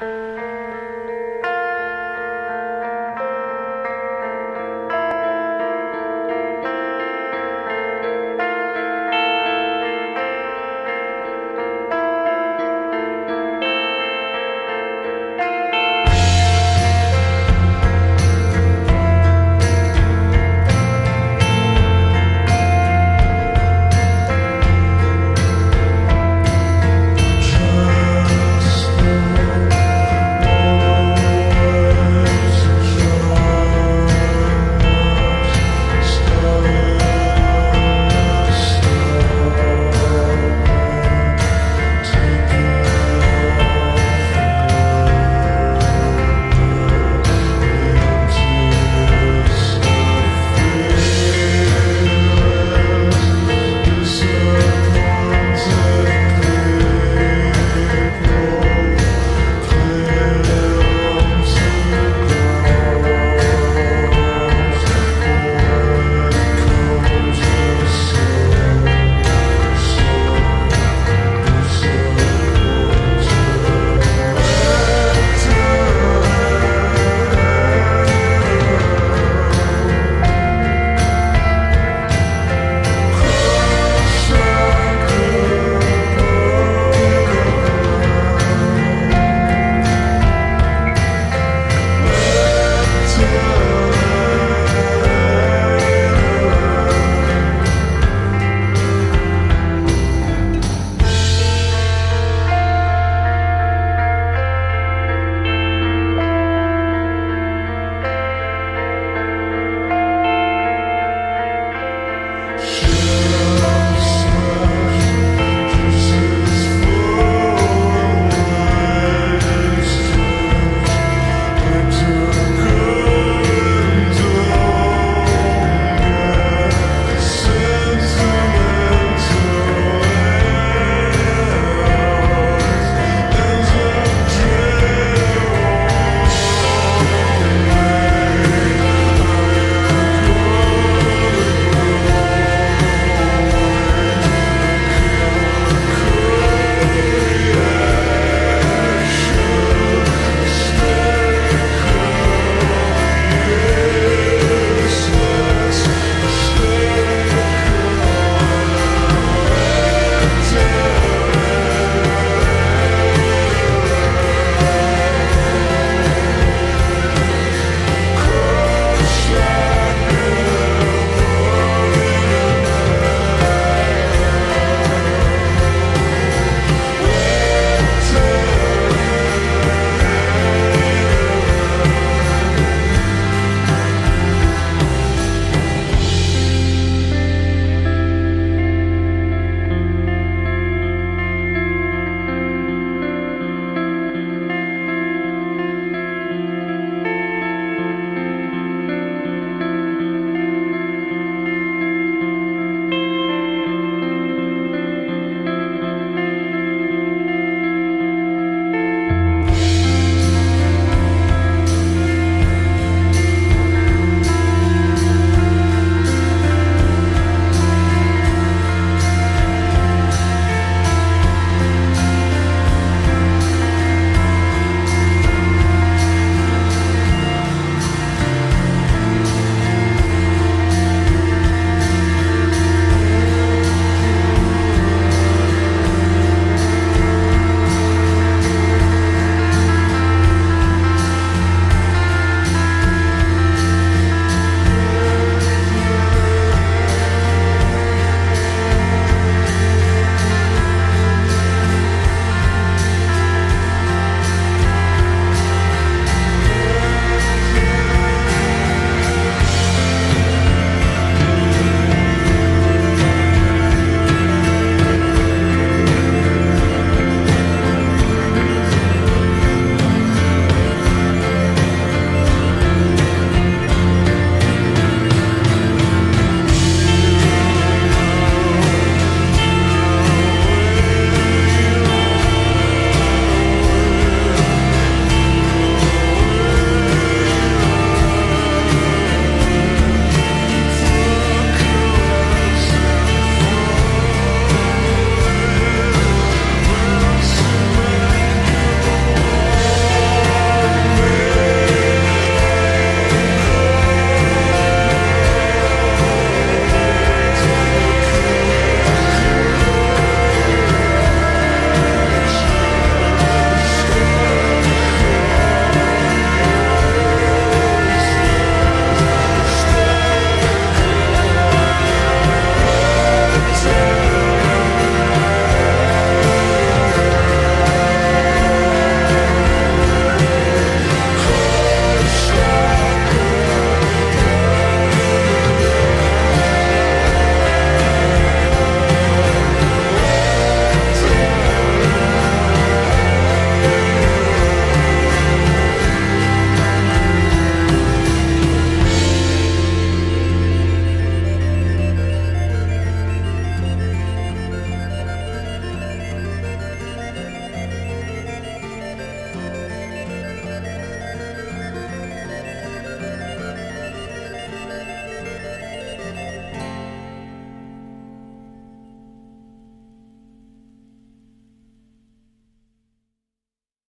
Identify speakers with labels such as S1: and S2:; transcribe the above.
S1: Música